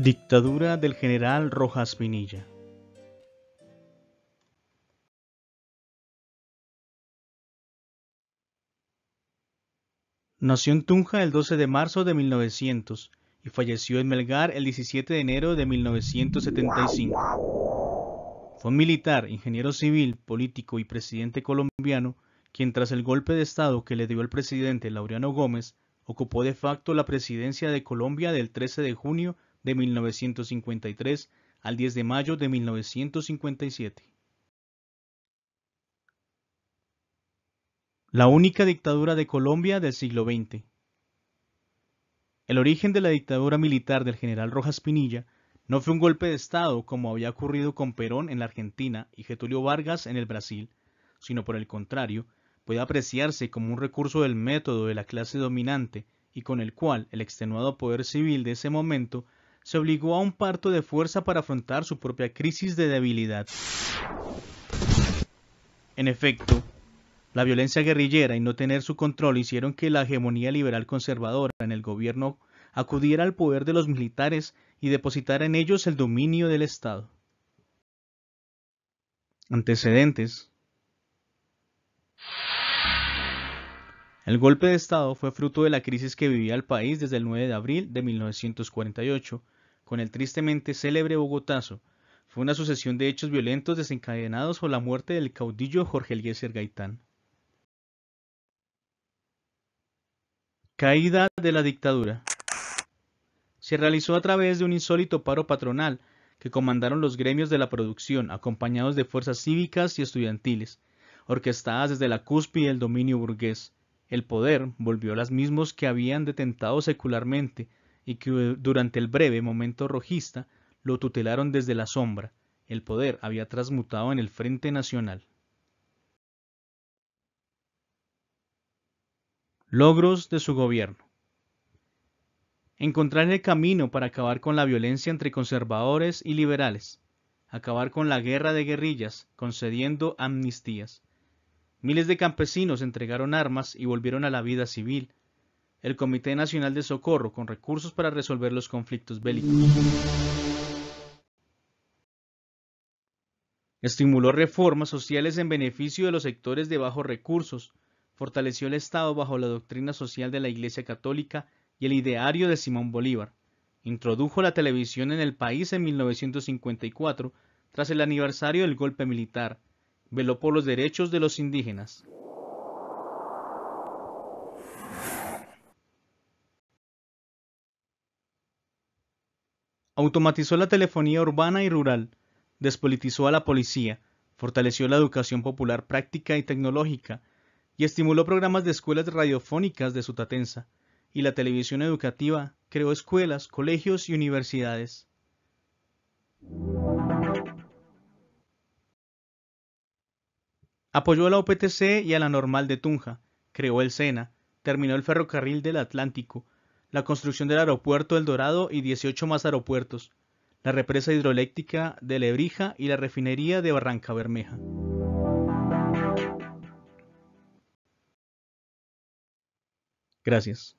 Dictadura del general Rojas Pinilla Nació en Tunja el 12 de marzo de 1900 y falleció en Melgar el 17 de enero de 1975. Fue un militar, ingeniero civil, político y presidente colombiano, quien tras el golpe de Estado que le dio el presidente Laureano Gómez, ocupó de facto la presidencia de Colombia del 13 de junio de 1953 al 10 de mayo de 1957. La única dictadura de Colombia del siglo XX. El origen de la dictadura militar del general Rojas Pinilla no fue un golpe de Estado como había ocurrido con Perón en la Argentina y Getulio Vargas en el Brasil, sino por el contrario, puede apreciarse como un recurso del método de la clase dominante y con el cual el extenuado poder civil de ese momento se obligó a un parto de fuerza para afrontar su propia crisis de debilidad. En efecto, la violencia guerrillera y no tener su control hicieron que la hegemonía liberal conservadora en el gobierno acudiera al poder de los militares y depositara en ellos el dominio del Estado. Antecedentes El golpe de Estado fue fruto de la crisis que vivía el país desde el 9 de abril de 1948, con el tristemente célebre Bogotazo. Fue una sucesión de hechos violentos desencadenados por la muerte del caudillo Jorge Eliezer Gaitán. Caída de la dictadura. Se realizó a través de un insólito paro patronal que comandaron los gremios de la producción, acompañados de fuerzas cívicas y estudiantiles, orquestadas desde la cúspide del dominio burgués. El poder volvió a las mismos que habían detentado secularmente y que durante el breve momento rojista lo tutelaron desde la sombra. El poder había transmutado en el Frente Nacional. Logros de su gobierno. Encontrar el camino para acabar con la violencia entre conservadores y liberales. Acabar con la guerra de guerrillas, concediendo amnistías. Miles de campesinos entregaron armas y volvieron a la vida civil, el Comité Nacional de Socorro con recursos para resolver los conflictos bélicos. Estimuló reformas sociales en beneficio de los sectores de bajos recursos, fortaleció el Estado bajo la doctrina social de la Iglesia Católica y el ideario de Simón Bolívar, introdujo la televisión en el país en 1954 tras el aniversario del golpe militar, veló por los derechos de los indígenas. Automatizó la telefonía urbana y rural, despolitizó a la policía, fortaleció la educación popular práctica y tecnológica, y estimuló programas de escuelas radiofónicas de Sutatensa, y la televisión educativa creó escuelas, colegios y universidades. Apoyó a la OPTC y a la Normal de Tunja, creó el SENA, terminó el ferrocarril del Atlántico, la construcción del aeropuerto El Dorado y 18 más aeropuertos, la represa hidroeléctrica de Lebrija y la refinería de Barranca Bermeja. Gracias.